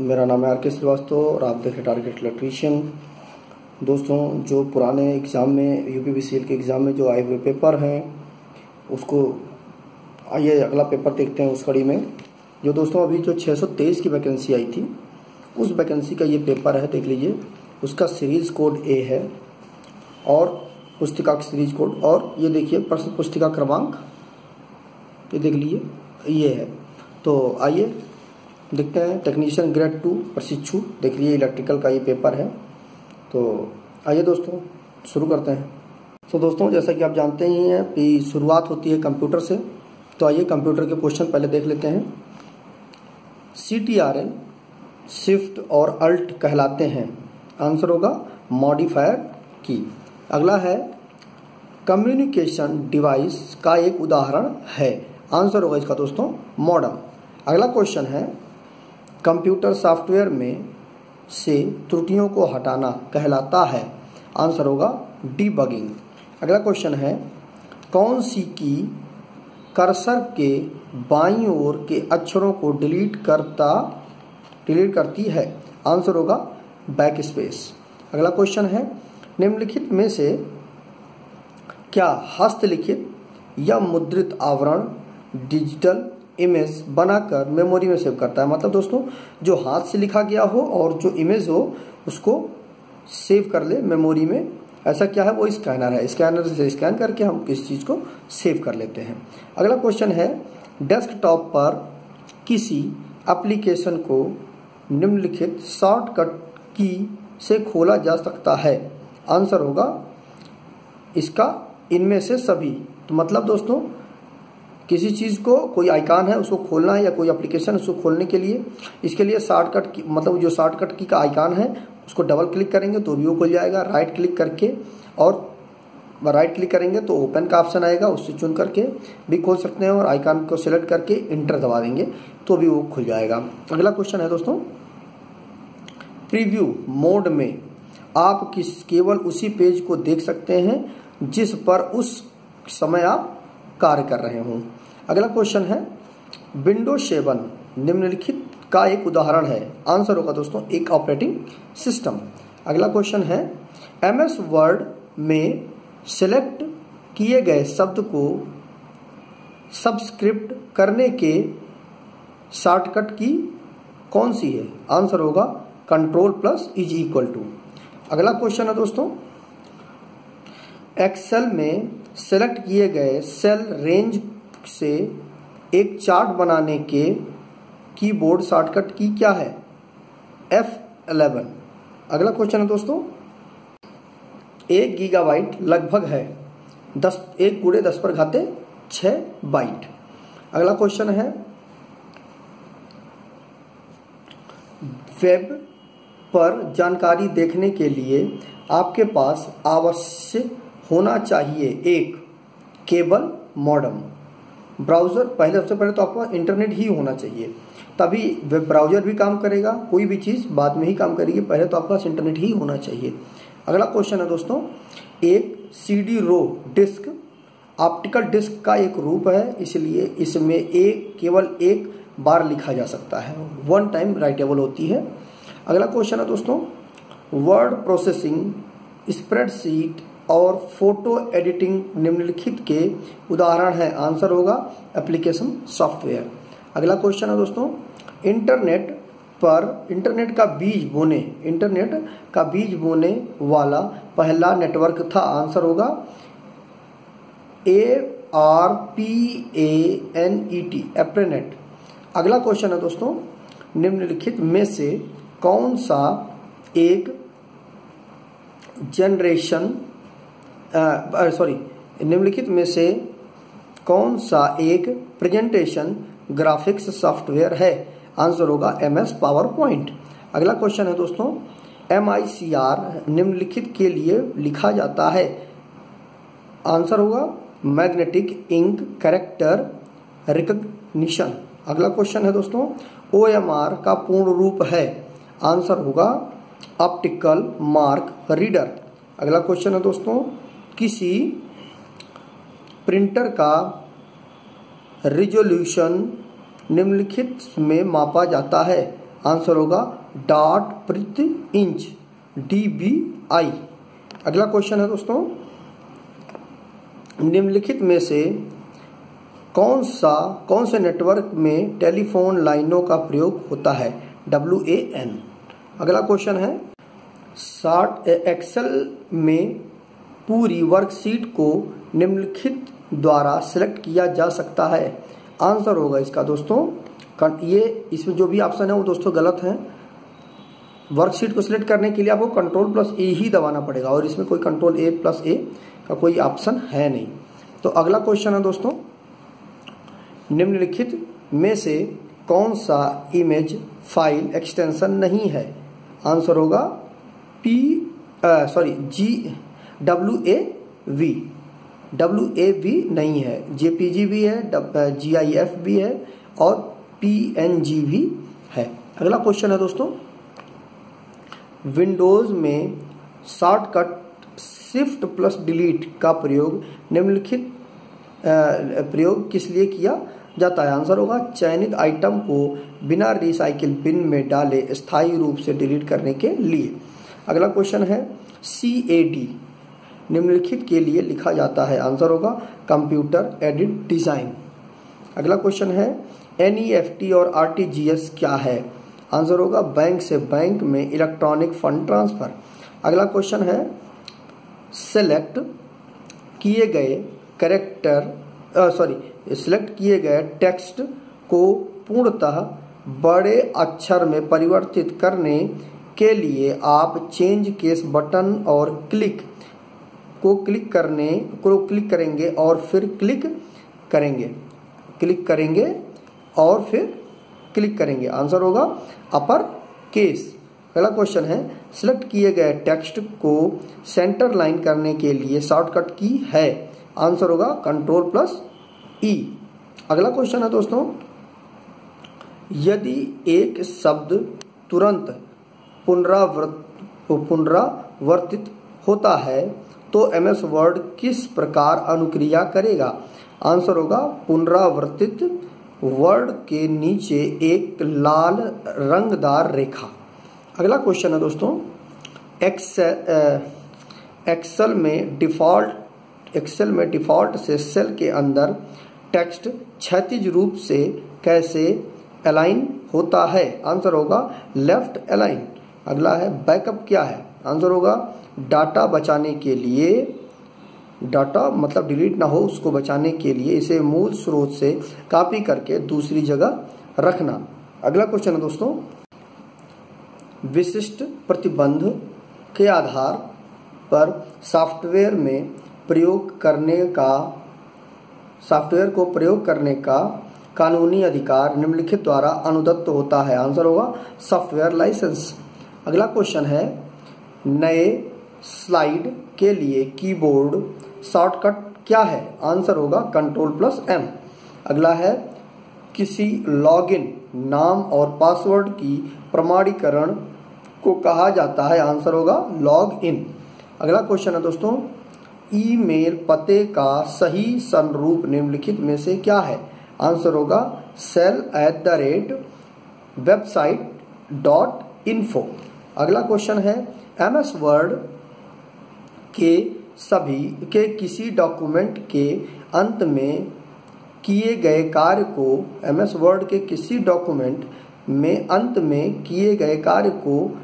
मेरा नाम है आर के श्रीवास्तव और आप देख टारगेट इलेक्ट्रीशियन दोस्तों, जो पुराने एग्ज़ाम में यू पी के एग्ज़ाम में जो आए हुए पेपर हैं, उसको आइए अगला पेपर देखते हैं उस कड़ी में। जो दोस्तों, अभी जो 623 की वैकेंसी आई थी, उस वैकेंसी का ये पेपर है, देख लीजिए। उसका सीरीज़ कोड ए है और पुस्तिका सीरीज़ कोड और ये देखिए, प्रश्न पुस्तिका क्रमांक, ये देख लीजिए, ये है। तो आइए देखते हैं। टेक्नीशियन ग्रेड टू प्रशिक्षु देख लीजिए इलेक्ट्रिकल का ये पेपर है। तो आइए दोस्तों, शुरू करते हैं। तो दोस्तों, जैसा कि आप जानते ही हैं कि शुरुआत होती है कंप्यूटर से। तो आइए कंप्यूटर के क्वेश्चन पहले देख लेते हैं। C T R L shift और अल्ट कहलाते हैं। आंसर होगा मॉडिफायर की। अगला है कम्युनिकेशन डिवाइस का एक उदाहरण है। आंसर होगा इसका दोस्तों मॉडम अगला क्वेश्चन है कंप्यूटर सॉफ्टवेयर में से त्रुटियों को हटाना कहलाता है। आंसर होगा डीबगिंग। अगला क्वेश्चन है, कौन सी की कर्सर के बाईं ओर के अक्षरों को डिलीट करता, डिलीट करती है? आंसर होगा बैक स्पेस अगला क्वेश्चन है, निम्नलिखित में से क्या हस्तलिखित या मुद्रित आवरण डिजिटल इमेज बनाकर मेमोरी में सेव करता है। मतलब दोस्तों, जो हाथ से लिखा गया हो और जो इमेज हो, उसको सेव कर ले मेमोरी में। ऐसा क्या है? वो स्कैनर है। स्कैनर से स्कैन करके हम किस चीज़ को सेव कर लेते हैं। अगला क्वेश्चन है डेस्कटॉप पर किसी एप्लीकेशन को निम्नलिखित शॉर्टकट की से खोला जा सकता है? आंसर होगा, इसका इनमें से सभी। तो मतलब दोस्तों किसी चीज़ को, कोई आइकान है, उसको खोलना है या कोई एप्लीकेशन उसको खोलने के लिए, इसके लिए शॉर्टकट की मतलब जो शॉर्टकट की का आइकान है, उसको डबल क्लिक करेंगे तो भी वो खुल जाएगा। राइट क्लिक करके और राइट क्लिक करेंगे तो ओपन का ऑप्शन आएगा, उससे चुन करके भी खोल सकते हैं और आइकान को सिलेक्ट करके इंटर दबा देंगे तो भी वो खुल जाएगा। अगला क्वेश्चन है दोस्तों प्रीव्यू मोड में आप किस, केवल उसी पेज को देख सकते हैं जिस पर उस समय आप कार्य कर रहे हों। अगला क्वेश्चन है विंडो सेवन निम्नलिखित का एक उदाहरण है। आंसर होगा दोस्तों, एक ऑपरेटिंग सिस्टम अगला क्वेश्चन है एम एस वर्ड में सेलेक्ट किए गए शब्द को सब्सक्रिप्ट करने के शॉर्टकट की कौन सी है? आंसर होगा control plus is equal to अगला क्वेश्चन है दोस्तों एक्सेल में सेलेक्ट किए गए सेल रेंज से एक चार्ट बनाने के कीबोर्ड शॉर्टकट की क्या है? F11 अगला क्वेश्चन है दोस्तों। एक गीगाबाइट लगभग है। दस, एक कूड़े दस पर घाते छ बाइट अगला क्वेश्चन है वेब पर जानकारी देखने के लिए आपके पास आवश्यक होना चाहिए एक केबल मॉडम ब्राउज़र पहले सबसे पहले तो आपको इंटरनेट ही होना चाहिए। तभी वेब ब्राउज़र भी काम करेगा, कोई भी चीज़ बाद में ही काम करेगी, पहले तो आपके पास इंटरनेट ही होना चाहिए। अगला क्वेश्चन है दोस्तों, एक C D ROM disk optical disk का एक रूप है, इसलिए इसमें एक, केवल एक बार लिखा जा सकता है। वन टाइम राइटेबल होती है। अगला क्वेश्चन है दोस्तों वर्ड प्रोसेसिंग स्प्रेडशीट और फ़ोटो एडिटिंग निम्नलिखित के उदाहरण है। आंसर होगा एप्लीकेशन सॉफ्टवेयर। अगला क्वेश्चन है दोस्तों, इंटरनेट पर, इंटरनेट का बीज बोने, इंटरनेट का बीज बोने वाला पहला नेटवर्क था। आंसर होगा A R P A N E T, ARPANET. अगला क्वेश्चन है दोस्तों, निम्नलिखित में से कौन सा एक जनरेशन सॉरी निम्नलिखित में से कौन सा एक प्रेजेंटेशन ग्राफिक्स सॉफ्टवेयर है? आंसर होगा एम एस पावर पॉइंट अगला क्वेश्चन है दोस्तों एम आई सी आर निम्नलिखित के लिए लिखा जाता है। आंसर होगा मैग्नेटिक इंक करेक्टर रिकग्निशन अगला क्वेश्चन है दोस्तों ओ एम आर का पूर्ण रूप है। आंसर होगा ऑप्टिकल मार्क रीडर अगला क्वेश्चन है दोस्तों किसी प्रिंटर का रिजोल्यूशन निम्नलिखित में मापा जाता है। आंसर होगा डॉट प्रति इंच डी बी आई अगला क्वेश्चन है दोस्तों, निम्नलिखित में से कौन सा, कौन से नेटवर्क में टेलीफोन लाइनों का प्रयोग होता है? डब्ल्यू ए एन अगला क्वेश्चन है शार्ट एक्सेल में पूरी वर्कशीट को निम्नलिखित द्वारा सिलेक्ट किया जा सकता है। आंसर होगा इसका, दोस्तों। ये, इसमें जो भी ऑप्शन है वो दोस्तों गलत है। वर्कशीट को सिलेक्ट करने के लिए आपको कंट्रोल प्लस ए ही दबाना पड़ेगा और इसमें कोई कंट्रोल ए प्लस ए का कोई ऑप्शन है नहीं। तो अगला क्वेश्चन है दोस्तों। निम्नलिखित में से कौन सा इमेज फ़ाइल एक्सटेंशन नहीं है? आंसर होगा P sorry G W A V W A V नहीं है जे पी जी भी है जी आई एफ़ भी है और पी एन जी भी है। अगला क्वेश्चन है दोस्तों। विंडोज़ में शॉर्टकट शिफ्ट प्लस डिलीट का प्रयोग निम्नलिखित प्रयोग किस लिए किया जाता है? आंसर होगा, चयनित आइटम को बिना रिसाइकिल बिन में डाले स्थायी रूप से डिलीट करने के लिए। अगला क्वेश्चन है सी ए डी निम्नलिखित के लिए लिखा जाता है। आंसर होगा कंप्यूटर एडिट डिज़ाइन। अगला क्वेश्चन है एनईएफटी और आरटीजीएस क्या है? आंसर होगा बैंक से बैंक में इलेक्ट्रॉनिक फंड ट्रांसफ़र। अगला क्वेश्चन है, सेलेक्ट किए गए करेक्टर सॉरी, सिलेक्ट किए गए टेक्स्ट को पूर्णतः बड़े अक्षर में परिवर्तित करने के लिए आप चेंज केस बटन और क्लिक को क्लिक करने, को क्लिक करेंगे और फिर क्लिक करेंगे। क्लिक करेंगे और फिर क्लिक करेंगे। आंसर होगा अपर केस। अगला क्वेश्चन है, सिलेक्ट किए गए टेक्स्ट को सेंटर लाइन करने के लिए शॉर्टकट की है। आंसर होगा कंट्रोल प्लस ई। अगला क्वेश्चन है दोस्तों, यदि एक शब्द तुरंत पुनरावृत, पुनरावर्तित होता है तो एम एस वर्ड किस प्रकार अनुक्रिया करेगा? आंसर होगा पुनरावर्तित वर्ड के नीचे एक लाल रंगदार रेखा। अगला क्वेश्चन है दोस्तों एक्सेल एक्सेल में डिफ़ॉल्ट, एक्सेल में डिफ़ॉल्ट से सेल के अंदर टेक्स्ट क्षैतिज रूप से कैसे अलाइन होता है? आंसर होगा लेफ़्ट अलाइन अगला है बैकअप क्या है? आंसर होगा, डाटा बचाने के लिए, डाटा मतलब डिलीट ना हो, उसको बचाने के लिए इसे मूल स्रोत से कॉपी करके दूसरी जगह रखना। अगला क्वेश्चन है दोस्तों, विशिष्ट प्रतिबंध के आधार पर सॉफ्टवेयर में प्रयोग करने का, सॉफ्टवेयर को प्रयोग करने का कानूनी अधिकार निम्नलिखित द्वारा अनुदत्त होता है। आंसर होगा, सॉफ्टवेयर लाइसेंस। अगला क्वेश्चन है नए स्लाइड के लिए कीबोर्ड शॉर्टकट क्या है? आंसर होगा कंट्रोल प्लस एम। अगला है, किसी लॉगिन नाम और पासवर्ड की प्रमाणीकरण को कहा जाता है। आंसर होगा लॉग इन। अगला क्वेश्चन है दोस्तों, ईमेल पते का सही संरूप निम्नलिखित में से क्या है? आंसर होगा cell at the rate website dot info. अगला क्वेश्चन है एम एस वर्ड के सभी, के किसी डॉक्यूमेंट के अंत में किए गए कार्य को एम एस वर्ड के किसी डॉक्यूमेंट में अंत में किए गए कार्य को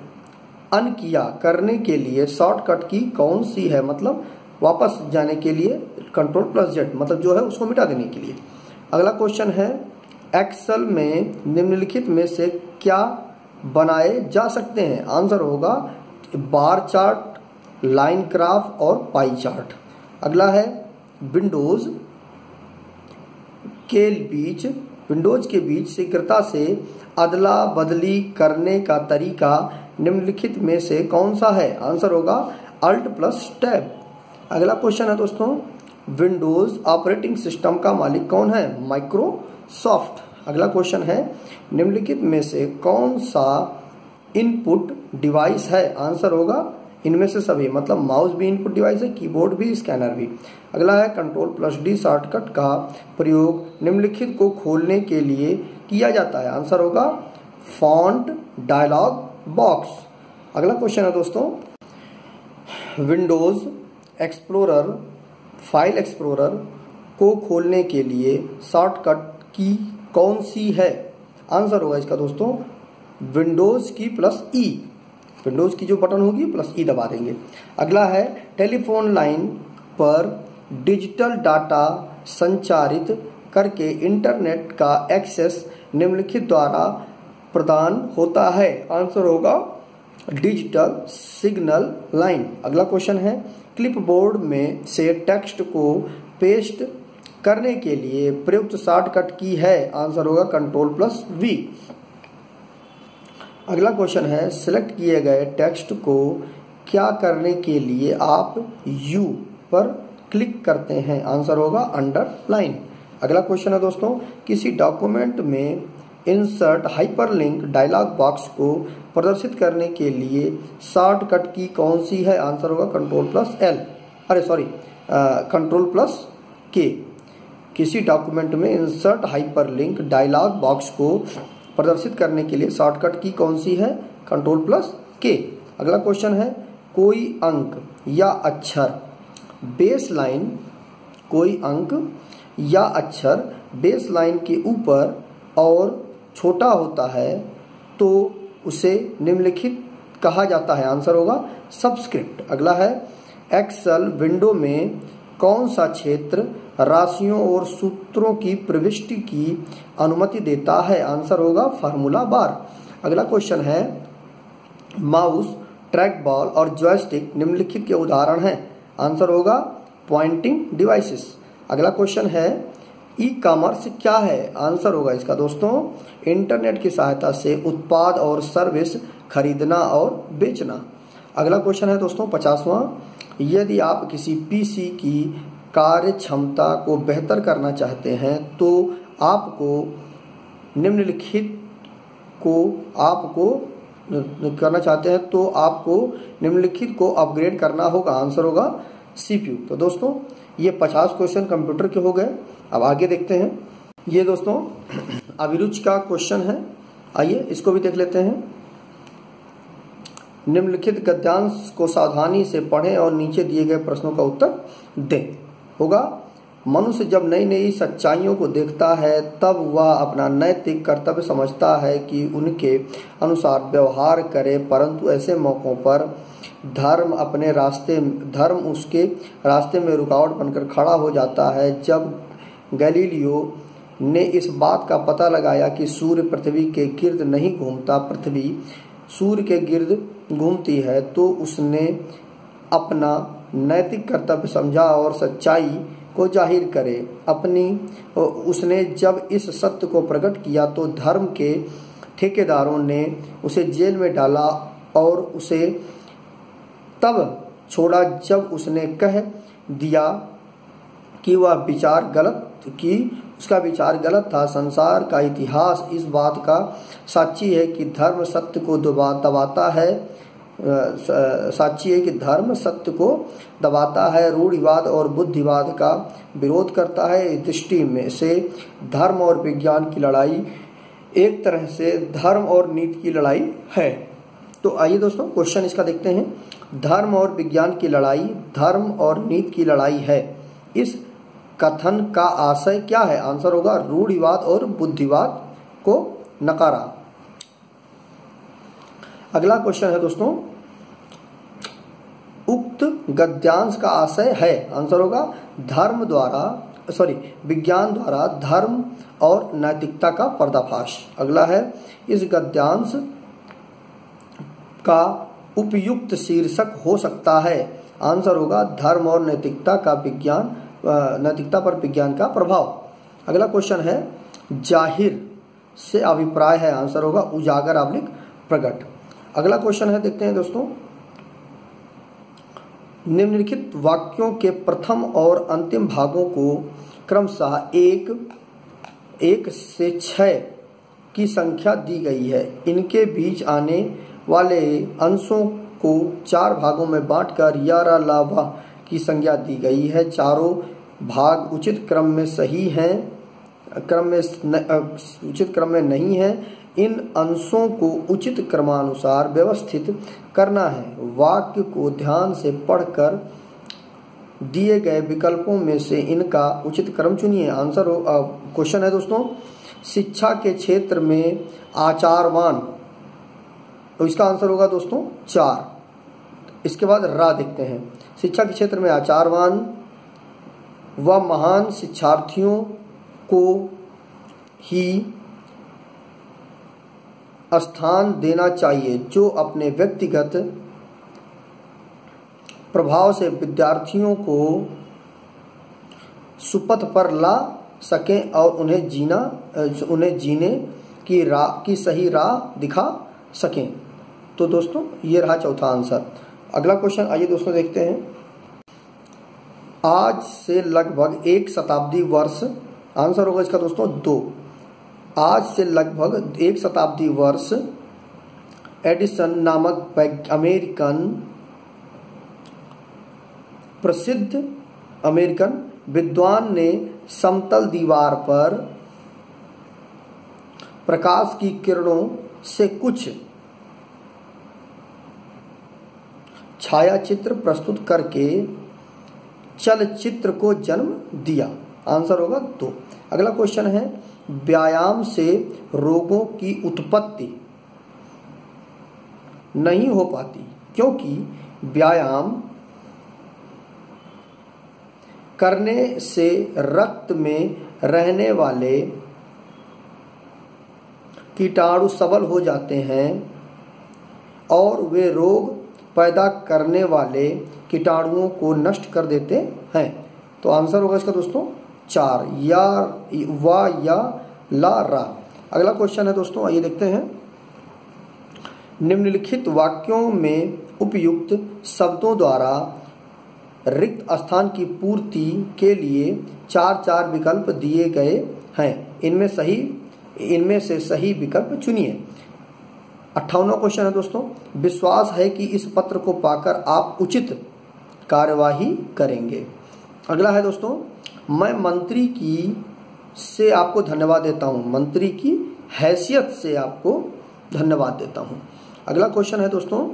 अन किया करने के लिए शॉर्टकट की कौन सी है? मतलब वापस जाने के लिए कंट्रोल प्लस जेड मतलब जो है उसको मिटा देने के लिए। अगला क्वेश्चन है एक्सेल में निम्नलिखित में से क्या बनाए जा सकते हैं। आंसर होगा बार चार्ट, लाइन ग्राफ और पाई चार्ट। अगला है विंडोज़ के बीच, विंडोज़ के बीच शीघ्रता से अदला बदली करने का तरीका निम्नलिखित में से कौन सा है? आंसर होगा अल्ट प्लस टैब। अगला क्वेश्चन है दोस्तों, विंडोज़ ऑपरेटिंग सिस्टम का मालिक कौन है? माइक्रोसॉफ्ट। अगला क्वेश्चन है, निम्नलिखित में से कौन सा इनपुट डिवाइस है? आंसर होगा, इनमें से सभी मतलब माउस भी इनपुट डिवाइस है कीबोर्ड भी स्कैनर भी। अगला है कंट्रोल प्लस डी शॉर्टकट का प्रयोग निम्नलिखित को खोलने के लिए किया जाता है। आंसर होगा फॉन्ट डायलॉग बॉक्स अगला क्वेश्चन है दोस्तों विंडोज़ एक्सप्लोरर फ़ाइल एक्सप्लोरर को खोलने के लिए शॉर्टकट की कौन सी है? आंसर होगा इसका दोस्तों विंडोज़ की प्लस ई विंडोज़ की जो बटन होगी प्लस ई दबा देंगे। अगला है टेलीफोन लाइन पर डिजिटल डाटा संचारित करके इंटरनेट का एक्सेस निम्नलिखित द्वारा प्रदान होता है। आंसर होगा डिजिटल सिग्नल लाइन अगला क्वेश्चन है क्लिपबोर्ड में से टेक्स्ट को पेस्ट करने के लिए प्रयुक्त शॉर्टकट की है। आंसर होगा कंट्रोल प्लस वी अगला क्वेश्चन है सिलेक्ट किए गए टेक्स्ट को क्या करने के लिए आप यू पर क्लिक करते हैं? आंसर होगा अंडरलाइन अगला क्वेश्चन है दोस्तों, किसी डॉक्यूमेंट में इंसर्ट हाइपरलिंक डायलॉग बॉक्स को प्रदर्शित करने के लिए शॉर्टकट की कौन सी है? आंसर होगा कंट्रोल प्लस एल अरे सॉरी कंट्रोल प्लस के किसी डॉक्यूमेंट में इंसर्ट हाइपरलिंक डायलॉग बॉक्स को प्रदर्शित करने के लिए शॉर्टकट की कौन सी है? कंट्रोल प्लस के अगला क्वेश्चन है, कोई अंक या अक्षर? बेस लाइन कोई अंक या अक्षर बेस लाइन के ऊपर और छोटा होता है तो उसे निम्नलिखित कहा जाता है। आंसर होगा सबस्क्रिप्ट अगला है एक्सेल विंडो में कौन सा क्षेत्र राशियों और सूत्रों की प्रविष्टि की अनुमति देता है? आंसर होगा फार्मूला बार। अगला क्वेश्चन है, माउस ट्रैक बॉल और जॉयस्टिक निम्नलिखित के उदाहरण हैं। आंसर होगा पॉइंटिंग डिवाइसेस। अगला क्वेश्चन है ई कॉमर्स क्या है? आंसर होगा इसका, दोस्तों, इंटरनेट की सहायता से उत्पाद और सर्विस खरीदना और बेचना। अगला क्वेश्चन है, दोस्तों, पचासवां यदि आप किसी पीसी की कार्य क्षमता को बेहतर करना चाहते हैं तो आपको निम्नलिखित को आपको करना चाहते हैं तो आपको निम्नलिखित को अपग्रेड करना होगा। आंसर होगा सीपीयू तो दोस्तों, ये पचास क्वेश्चन कंप्यूटर के हो गए। अब आगे देखते हैं। ये दोस्तों, अभिरुचि का क्वेश्चन है। आइए, इसको भी देख लेते हैं। निम्नलिखित गद्यांश को सावधानी से पढ़ें और नीचे दिए गए प्रश्नों का उत्तर दें। होगा, मनुष्य जब नई नई सच्चाइयों को देखता है, तब वह अपना नैतिक कर्तव्य समझता है कि उनके अनुसार व्यवहार करे, परंतु ऐसे मौकों पर धर्म अपने रास्ते, धर्म उसके रास्ते में रुकावट बनकर खड़ा हो जाता है। जब गैलीलियो ने इस बात का पता लगाया कि सूर्य पृथ्वी के गिर्द नहीं घूमता, पृथ्वी सूर्य के गिर्द घूमती है तो उसने अपना नैतिक कर्तव्य समझा और सच्चाई को ज़ाहिर करे। अपनी, उसने जब इस सत्य को प्रकट किया तो धर्म के ठेकेदारों ने उसे जेल में डाला और उसे तब छोड़ा जब उसने कह दिया कि वह विचार गलत, कि उसका विचार गलत था। संसार का इतिहास इस बात का साक्षी है कि धर्म सत्य को दबा दबाता है साक्षी है कि धर्म सत्य को दबाता है, रूढ़िवाद और बुद्धिवाद का विरोध करता है। दृष्टि में से धर्म और विज्ञान की लड़ाई एक तरह से धर्म और नीति की लड़ाई है। तो आइए दोस्तों, क्वेश्चन इसका देखते हैं। धर्म और विज्ञान की लड़ाई, धर्म और नीति की लड़ाई है। इस कथन का आशय क्या है? आंसर होगा, रूढ़िवाद और बुद्धिवाद को नकारा। अगला क्वेश्चन है दोस्तों, उक्त गद्यांश का आशय है। आंसर होगा, धर्म द्वारा, सॉरी, विज्ञान द्वारा धर्म और नैतिकता का पर्दाफाश। अगला है, इस गद्यांश का उपयुक्त शीर्षक हो सकता है। आंसर होगा, धर्म और नैतिकता का विज्ञान नैतिकता पर विज्ञान का प्रभाव। अगला क्वेश्चन है, ज़ाहिर से अभिप्राय है। आंसर होगा, उजागर आबलिक प्रकट अगला क्वेश्चन है, देखते हैं दोस्तों। निम्नलिखित वाक्यों के प्रथम और अंतिम भागों को क्रमशः एक एक से छ की संख्या दी गई है। इनके बीच आने वाले अंशों को चार भागों में बांटकर यारा लाभा की संज्ञा दी गई है। चारों भाग उचित क्रम में सही हैं, क्रम में उचित क्रम में नहीं है। इन अंशों को उचित क्रमानुसार व्यवस्थित करना है। वाक्य को ध्यान से पढ़कर दिए गए विकल्पों में से इनका उचित क्रम चुनिए। आंसर क्वेश्चन है दोस्तों, शिक्षा के क्षेत्र में आचारवान। तो इसका आंसर होगा दोस्तों, चार। इसके बाद रा देखते हैं। शिक्षा के क्षेत्र में आचारवान व महान शिक्षार्थियों को ही स्थान देना चाहिए, जो अपने व्यक्तिगत प्रभाव से विद्यार्थियों को सुपथ पर ला सकें और उन्हें जीना, उन्हें जीने की राह की सही राह दिखा सकें। तो दोस्तों, ये रहा चौथा आंसर। अगला क्वेश्चन आइए दोस्तों देखते हैं। आज से लगभग एक शताब्दी वर्ष, आंसर होगा इसका दोस्तों दो। आज से लगभग एक शताब्दी वर्ष एडिसन नामक अमेरिकन प्रसिद्ध अमेरिकन विद्वान ने समतल दीवार पर प्रकाश की किरणों से कुछ छायाचित्र प्रस्तुत करके चलचित्र को जन्म दिया। आंसर होगा दो। अगला क्वेश्चन है व्यायाम से रोगों की उत्पत्ति नहीं हो पाती, क्योंकि व्यायाम करने से रक्त में रहने वाले कीटाणु सबल हो जाते हैं और वे रोग पैदा करने वाले कीटाणुओं को नष्ट कर देते हैं। तो आंसर होगा इसका दोस्तों चार, या, वा, या, ला, रा। अगला क्वेश्चन है दोस्तों, आइए देखते हैं। निम्नलिखित वाक्यों में उपयुक्त शब्दों द्वारा रिक्त स्थान की पूर्ति के लिए चार चार विकल्प दिए गए हैं। इनमें सही, इनमें से सही विकल्प चुनिए। अट्ठावनवा क्वेश्चन है दोस्तों, विश्वास है कि इस पत्र को पाकर आप उचित कार्यवाही करेंगे। अगला है दोस्तों मैं मंत्री की से आपको धन्यवाद देता हूँ। मंत्री की हैसियत से आपको धन्यवाद देता हूँ। अगला क्वेश्चन है दोस्तों,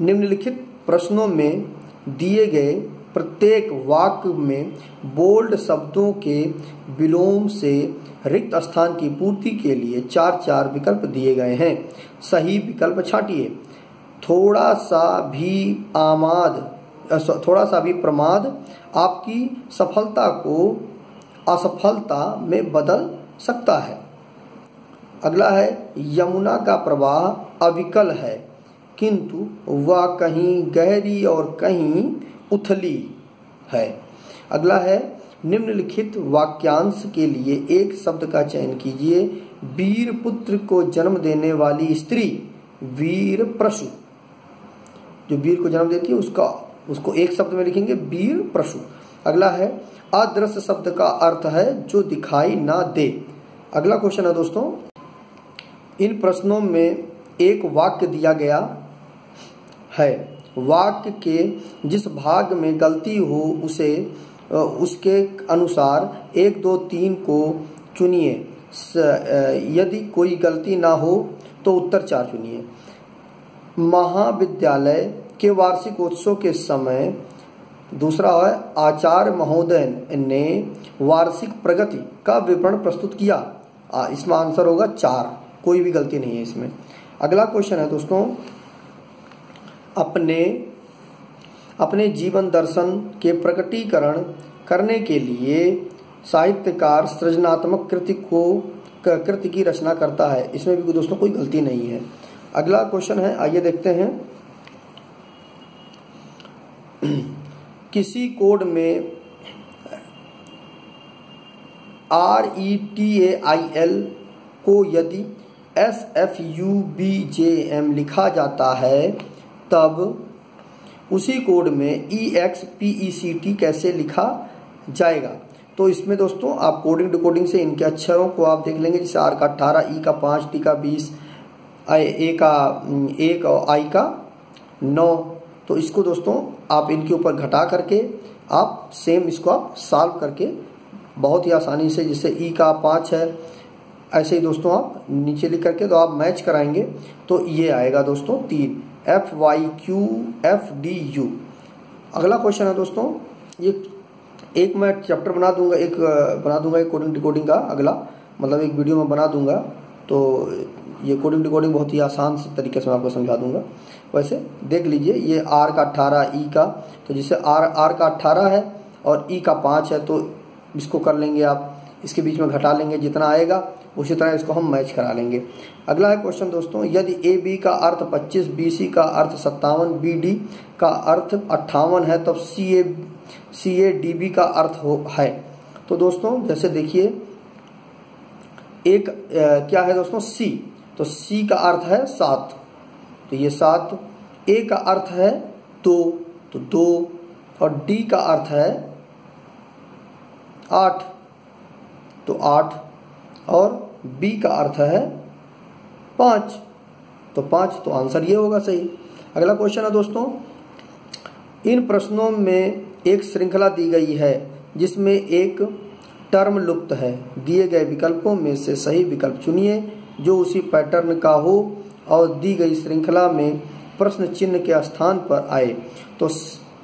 निम्नलिखित प्रश्नों में दिए गए प्रत्येक वाक्य में बोल्ड शब्दों के विलोम से रिक्त स्थान की पूर्ति के लिए चार चार विकल्प दिए गए हैं। सही विकल्प छाटिए। थोड़ा सा भी आमाद थोड़ा सा भी प्रमाद आपकी सफलता को, असफलता में बदल सकता है। अगला है, यमुना का प्रवाह अविकल है, किंतु वह कहीं गहरी और कहीं उथली है। अगला है, निम्नलिखित वाक्यांश के लिए एक शब्द का चयन कीजिए। वीर पुत्र को जन्म देने वाली स्त्री, वीर प्रसु जो वीर को जन्म देती है, उसका उसको एक शब्द में लिखेंगे वीर प्रसु अगला है, अदृश्य शब्द का अर्थ है जो दिखाई ना दे। अगला क्वेश्चन है दोस्तों, इन प्रश्नों में एक वाक्य दिया गया है। वाक्य के जिस भाग में गलती हो, उसे उसके अनुसार एक, दो, तीन को चुनिए। यदि कोई गलती ना हो तो उत्तर चार चुनिए। महाविद्यालय के वार्षिक उत्सव के समय दूसरा है, आचार्य महोदय ने वार्षिक प्रगति का विवरण प्रस्तुत किया। इसमें आंसर होगा चार। कोई भी गलती नहीं है इसमें। अगला क्वेश्चन है दोस्तों, अपने अपने जीवन दर्शन के प्रकटीकरण करने के लिए साहित्यकार सृजनात्मक कृति को कृति की रचना करता है। इसमें भी दोस्तों कोई गलती नहीं है। अगला क्वेश्चन है, आइए देखते हैं। किसी कोड में R E T A I L को यदि S F U B J M लिखा जाता है, तब उसी कोड में E X P E C T कैसे लिखा जाएगा? तो इसमें दोस्तों, आप कोडिंग डिकोडिंग से इनके अक्षरों को आप देख लेंगे, जैसे आर का अट्ठारह ई का पाँच टी का बीस ए का एक और आई का नौ। तो इसको दोस्तों आप इनके ऊपर घटा करके आप सेम इसको आप सॉल्व करके बहुत ही आसानी से जैसे ई का पाँच है, ऐसे ही दोस्तों आप नीचे लिख करके तो आप मैच कराएँगे तो ये आएगा दोस्तों तीन। F Y Q F D U अगला क्वेश्चन है दोस्तों, ये एक मैं चैप्टर बना दूँगा, एक बना दूँगा एक कोडिंग डिकोडिंग का अगला मतलब एक वीडियो में बना दूँगा तो ये कोडिंग डिकोडिंग बहुत ही आसान तरीके से मैं आपको समझा दूँगा। वैसे देख लीजिए ये आर का अट्ठारह ई का तो जिससे आर आर का अट्ठारह है और ई का पाँच है तो इसको कर लेंगे आप इसके बीच में घटा लेंगे जितना आएगा उसी तरह इसको हम मैच करा लेंगे। अगला है क्वेश्चन दोस्तों यदि ए बी का अर्थ 25 बी सी का अर्थ सत्तावन बी डी का अर्थ अट्ठावन है तब सी ए सी ए डी बी का अर्थ हो है। तो दोस्तों जैसे देखिए एक आ, क्या है दोस्तों? सी तो सी का अर्थ है सात। तो ये सात, ए का अर्थ है दो तो दो और डी का अर्थ है आठ तो आठ और बी का अर्थ है पाँच। तो पाँच तो आंसर ये होगा सही। अगला क्वेश्चन है दोस्तों, इन प्रश्नों में एक श्रृंखला दी गई है, जिसमें एक टर्म लुप्त है। दिए गए विकल्पों में से सही विकल्प चुनिए, जो उसी पैटर्न का हो और दी गई श्रृंखला में प्रश्न चिन्ह के स्थान पर आए। तो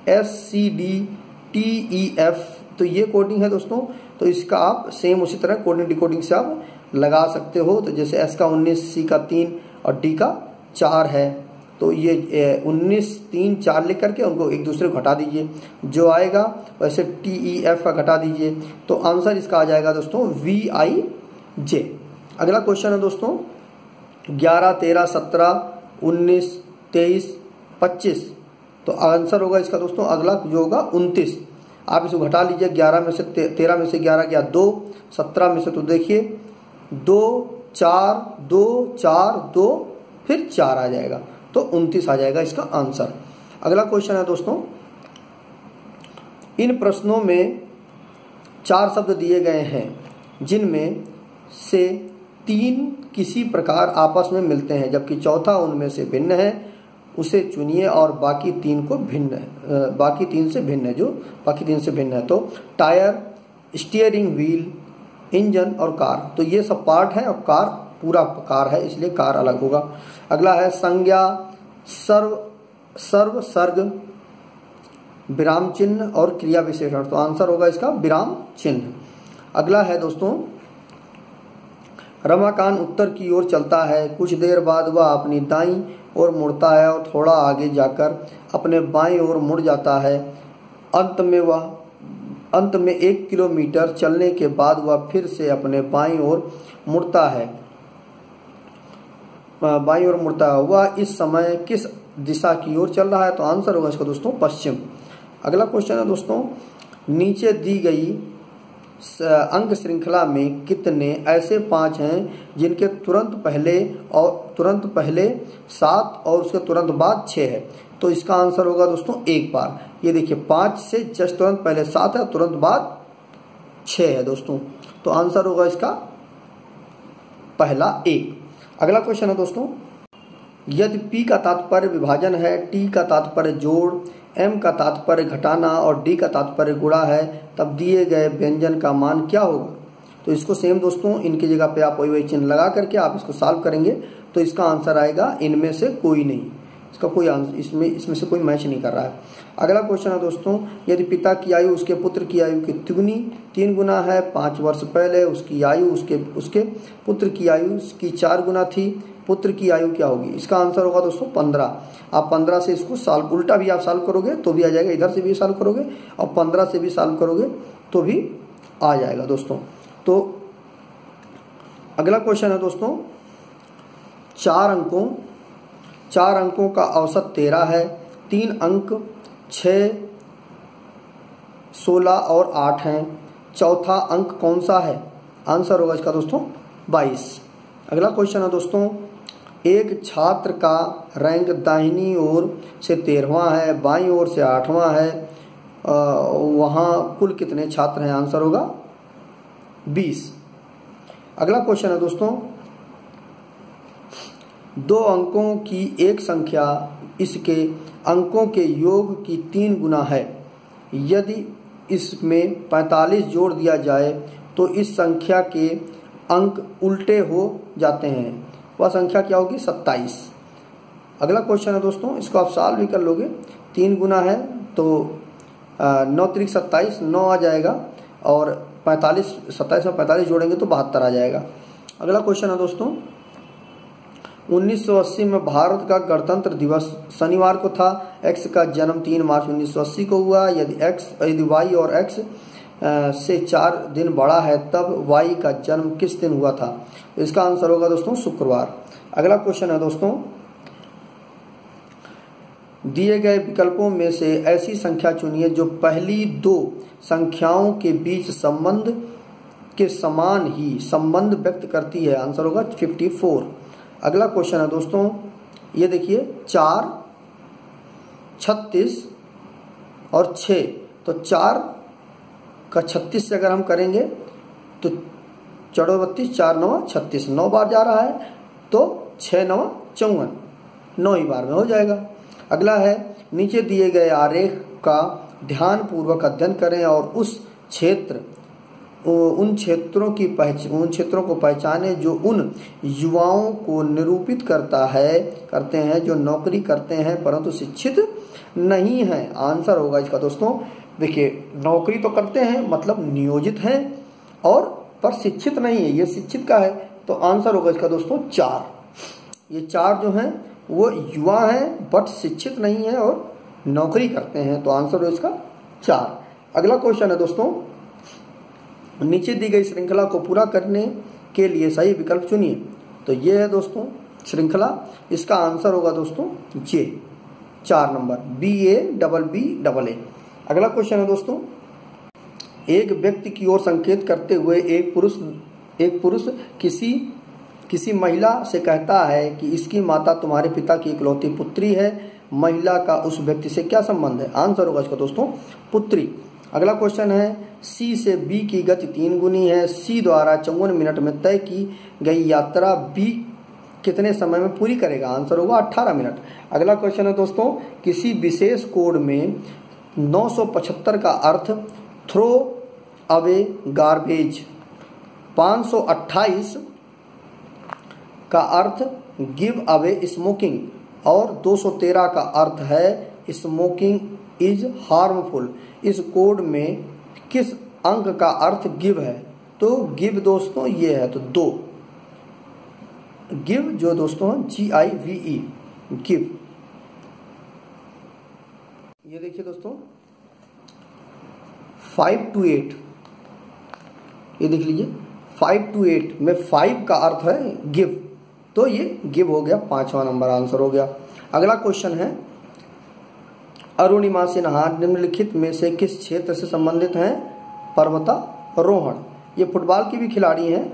S C D T E F तो ये कोडिंग है दोस्तों। तो इसका आप सेम उसी तरह कोडिंग डिकोडिंग से आप लगा सकते हो। तो जैसे एस का उन्नीस सी का तीन और डी का चार है। तो ये उन्नीस, तीन, चार लिख करके उनको एक दूसरे को घटा दीजिए। जो आएगा, वैसे टी ई एफ़ का घटा दीजिए। तो आंसर इसका आ जाएगा दोस्तों वी आई जे अगला क्वेश्चन है दोस्तों। ग्यारह, तेरह, सत्रह, उन्नीस, तेईस, पच्चीस। तो आंसर होगा इसका दोस्तों, अगला जो होगा, उनतीस। आप इसको घटा लीजिए, ग्यारह में से तेरह में से ग्यारह गया दो, सत्रह में से तो देखिए, दो, चार दो चार, दो, फिर चार आ जाएगा। तो उनतीस आ जाएगा इसका आंसर। अगला क्वेश्चन है दोस्तों, इन प्रश्नों में चार शब्द दिए गए हैं, जिनमें से तीन किसी प्रकार आपस में मिलते हैं, जबकि चौथा उनमें से भिन्न है, उसे चुनिए और बाकी तीन को भिन्न है बाकी तीन से भिन्न है, जो बाकी तीन से भिन्न है। तो टायर, स्टीयरिंग व्हील, इंजन और कार। तो ये सब पार्ट है और कार, पूरा कार है, इसलिए कार अलग होगा। अगला है संज्ञा, सर्व सर्व सर्ग, विराम चिन्ह और क्रिया विशेषण। तो आंसर होगा इसका विराम चिन्ह। अगला है दोस्तों रमाकांत उत्तर की ओर चलता है। कुछ देर बाद वह अपनी दाई ओर मुड़ता है और थोड़ा आगे जाकर अपने बाई ओर मुड़ जाता है। अंत में वह, अंत में एक किलोमीटर चलने के बाद वह फिर से अपने बाई ओर मुड़ता है। बाई ओर मुड़ता है। वह इस समय किस दिशा की ओर चल रहा है? तो आंसर होगा इसका दोस्तों पश्चिम। अगला क्वेश्चन है दोस्तों, नीचे दी गई अंक श्रृंखला में कितने ऐसे पाँच हैं जिनके तुरंत पहले और तुरंत पहले सात और उसके तुरंत बाद छह है? तो इसका आंसर होगा दोस्तों एक बार। ये देखिए, पाँच से जस्ट तुरंत पहले सात है, तुरंत बाद छह है दोस्तों। तो आंसर होगा इसका पहला एक। अगला क्वेश्चन है दोस्तों। यदि P का तात्पर्य विभाजन है, T का तात्पर्य जोड़, M का तात्पर्य घटाना और D का तात्पर्य गुणा है, तब दिए गए व्यंजन का मान क्या होगा? तो इसको सेम दोस्तों, इनकी जगह पे आप वही वही चिन्ह लगा करके आप इसको सॉल्व करेंगे तो इसका आंसर आएगा, इनमें से कोई नहीं। इसका कोई आंसर इसमें इसमें से कोई मैच नहीं कर रहा है। अगला क्वेश्चन है दोस्तों, यदि पिता की आयु, उसके पुत्र की आयु की तिगुनी, तीन गुना है, पाँच वर्ष पहले उसकी आयु, उसके उसके पुत्र की आयु की चार गुना थी पुत्र की आयु क्या होगी? इसका आंसर होगा दोस्तों पंद्रह। आप पंद्रह से इसको साल, उल्टा भी आप साल करोगे तो भी आ जाएगा, इधर से भी साल करोगे, और पंद्रह से भी साल करोगे तो भी आ जाएगा दोस्तों। तो अगला क्वेश्चन है दोस्तों, चार अंकों चार अंकों का औसत तेरह है, तीन अंक छ, सोलह और आठ हैं। चौथा अंक कौन सा है? आंसर होगा इसका दोस्तों बाईस। अगला क्वेश्चन है दोस्तों एक छात्र का रैंक दाहिनी ओर से तेरहवा है, बाई ओर से आठवां है। वहाँ कुल कितने छात्र हैं? आंसर होगा बीस। अगला क्वेश्चन है दोस्तों। दो अंकों की एक संख्या, इसके अंकों के योग की तीन गुना है। यदि इसमें 45 जोड़ दिया जाए तो इस संख्या के अंक उल्टे हो जाते हैं। वह संख्या क्या होगी? सत्ताईस। अगला क्वेश्चन है दोस्तों, इसको आप सॉल्व भी कर लोगे। तीन गुना है तो नौ तरीक सत्ताईस, नौ आ जाएगा और पैंतालीस, सत्ताईस में पैंतालीस जोड़ेंगे तो बहत्तर आ जाएगा। अगला क्वेश्चन है दोस्तों 1980 में भारत का गणतंत्र दिवस शनिवार को था। एक्स का जन्म तीन मार्च 1980 को हुआ। यदि एक्स यदि वाई और एक्स से चार दिन बड़ा है, तब वाई का जन्म किस दिन हुआ था? इसका आंसर होगा दोस्तों शुक्रवार। अगला क्वेश्चन है दोस्तों। दिए गए विकल्पों में से ऐसी संख्या चुनिए जो पहली दो संख्याओं के बीच संबंध के समान ही संबंध व्यक्त करती है। आंसर होगा 54 अगला क्वेश्चन है दोस्तों। ये देखिए, चार, छत्तीस और छ तो चार का छत्तीस से अगर हम करेंगे तो चौदह बत्तीस चार नौ छत्तीस। नौ बार जा रहा है तो छः नौ चौवन। नौ ही बार में हो जाएगा। अगला है, नीचे दिए गए आरेख का ध्यान पूर्वक अध्ययन करें और उस क्षेत्र उन क्षेत्रों की पहच, उन क्षेत्रों को पहचाने जो उन युवाओं को निरूपित करता है, करते हैं, जो नौकरी करते हैं, परंतु शिक्षित नहीं है। आंसर होगा इसका, दोस्तों देखिए, नौकरी तो करते हैं मतलब नियोजित हैं और पर शिक्षित नहीं है। ये शिक्षित का है। तो आंसर होगा इसका दोस्तों, चार। ये चार जो हैं, वो युवा हैं, बट शिक्षित नहीं है और नौकरी करते हैं। तो आंसर हो इसका चार। अगला क्वेश्चन है दोस्तों, नीचे दी गई श्रृंखला को पूरा करने के लिए सही विकल्प चुनिए। तो ये है दोस्तों, श्रृंखला। इसका आंसर होगा दोस्तों, जे। चार number, B A double B double A. अगला क्वेश्चन है दोस्तों। एक व्यक्ति की ओर संकेत करते हुए एक पुरुष एक पुरुष किसी किसी महिला से कहता है कि इसकी माता तुम्हारे पिता की इकलौती पुत्री है। महिला का उस व्यक्ति से क्या संबंध है? आंसर होगा इसका दोस्तों, पुत्री। अगला क्वेश्चन है सी से बी की गति तीन गुनी है। सी द्वारा चौवन मिनट में तय की गई यात्रा बी कितने समय में पूरी करेगा? आंसर होगा 18 मिनट। अगला क्वेश्चन है दोस्तों, किसी विशेष कोड में 975 का अर्थ थ्रो अवे गार्बेज। 528 का अर्थ गिव अवे स्मोकिंग और 213 का अर्थ है स्मोकिंग इज़ हार्मफुल। इस कोड में किस अंक का अर्थ गिव है? तो गिव दोस्तों ये है तो दो। गिव जो दोस्तों जी आई वी ई गिव। ये देखिए दोस्तों फाइव टू एट ये देख लीजिए फाइव टू एट में फाइव का अर्थ है गिव तो ये गिव हो गया, पांचवा नंबर आंसर हो गया। अगला क्वेश्चन है, अरुणिमा सिन्हा निम्नलिखित में से किस क्षेत्र से संबंधित हैं पर्वतारोहण? ये फुटबॉल की भी खिलाड़ी हैं,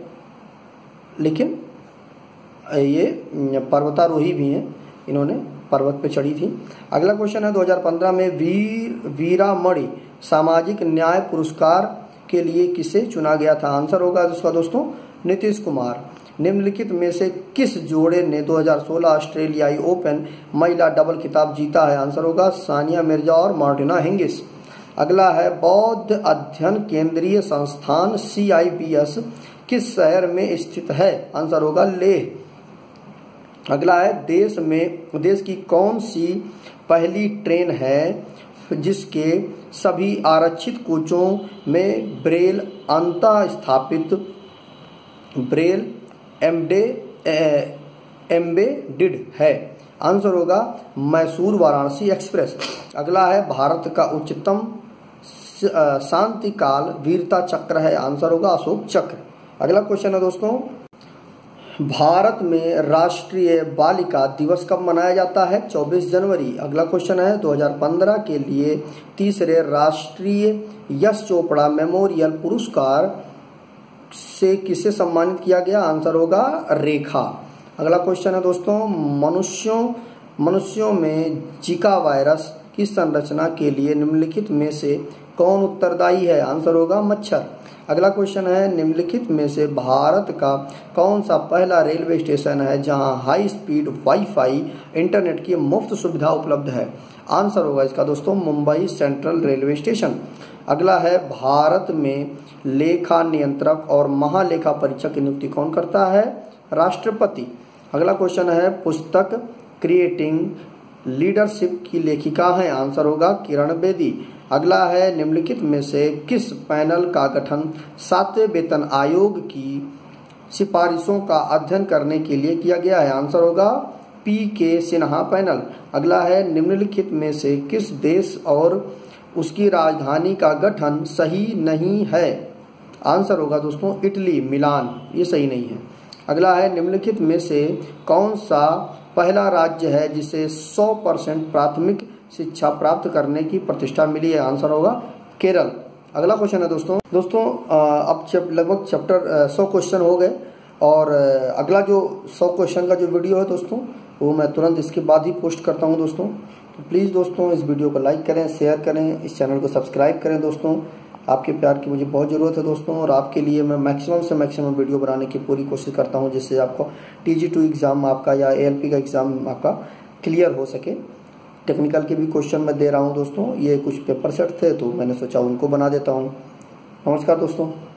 लेकिन ये पर्वतारोही भी हैं, इन्होंने पर्वत पे चढ़ी थी। अगला क्वेश्चन है 2015 में वीर वीरामणि सामाजिक न्याय पुरस्कार के लिए किसे चुना गया था? आंसर होगा उसका दोस्तों, नीतीश कुमार। निम्नलिखित में से किस जोड़े ने 2016 ऑस्ट्रेलियाई ओपन महिला डबल खिताब जीता है? आंसर होगा सानिया मिर्ज़ा और मार्टिना हिंगिस। अगला है बौद्ध अध्ययन केंद्रीय संस्थान सी किस शहर में स्थित है? आंसर होगा लेह। अगला है, देश में, देश की कौन सी पहली ट्रेन है जिसके सभी आरक्षित कोचों में ब्रेल अंत स्थापित ब्रेल एमडे एम्बेडिड है? आंसर होगा, मैसूर वाराणसी एक्सप्रेस। अगला है, भारत का उच्चतम शांति काल वीरता चक्र है? आंसर होगा अशोक चक्र। अगला क्वेश्चन है दोस्तों भारत में राष्ट्रीय बालिका दिवस कब मनाया जाता है? 24 जनवरी। अगला क्वेश्चन है 2015 के लिए तीसरे राष्ट्रीय यश चोपड़ा मेमोरियल पुरस्कार से किसे सम्मानित किया गया? आंसर होगा, रेखा। अगला क्वेश्चन है दोस्तों, मनुष्यों मनुष्यों में जीका वायरस की संरचना के लिए निम्नलिखित में से कौन उत्तरदायी है? आंसर होगा, मच्छर। अगला क्वेश्चन है, निम्नलिखित में से भारत का कौन सा पहला रेलवे स्टेशन है जहाँ हाई स्पीड वाईफाई इंटरनेट की मुफ़्त सुविधा उपलब्ध है? आंसर होगा इसका दोस्तों, मुंबई सेंट्रल रेलवे स्टेशन अगला है, भारत में लेखा नियंत्रक और महालेखा परीक्षक की नियुक्ति कौन करता है? राष्ट्रपति. अगला क्वेश्चन है, पुस्तक क्रिएटिंग लीडरशिप की लेखिका है? आंसर होगा, किरण बेदी. अगला है निम्नलिखित में से किस पैनल का गठन सातवें वेतन आयोग की सिफारिशों का अध्ययन करने के लिए किया गया है? आंसर होगा पी के सिन्हा पैनल। अगला है निम्नलिखित में से किस देश और उसकी राजधानी का गठन सही नहीं है? आंसर होगा दोस्तों इटली, मिलान। ये सही नहीं है। अगला है निम्नलिखित में से कौन सा पहला राज्य है जिसे 100 परसेंट प्राथमिक शिक्षा प्राप्त करने की प्रतिष्ठा मिली है? आंसर होगा केरल। अगला क्वेश्चन है दोस्तों। दोस्तों अब लगभग चैप्टर सौ क्वेश्चन हो गए और अगला जो सौ क्वेश्चन का जो वीडियो है दोस्तों, वो मैं तुरंत इसके बाद ही पोस्ट करता हूँ दोस्तों। तो प्लीज़ दोस्तों, इस वीडियो को लाइक करें शेयर करें, इस चैनल को सब्सक्राइब करें दोस्तों। आपके प्यार की मुझे बहुत ज़रूरत है दोस्तों और आपके लिए मैं मैक्सिमम से मैक्सिमम वीडियो बनाने की पूरी कोशिश करता हूँ, जिससे आपको टी जी टू एग्ज़ाम आपका या ए एल पी का एग्ज़ाम आपका क्लियर हो सके। टेक्निकल के भी क्वेश्चन मैं दे रहा हूँ दोस्तों। ये कुछ पेपर सेट थे तो मैंने सोचा उनको बना देता हूँ। नमस्कार दोस्तों।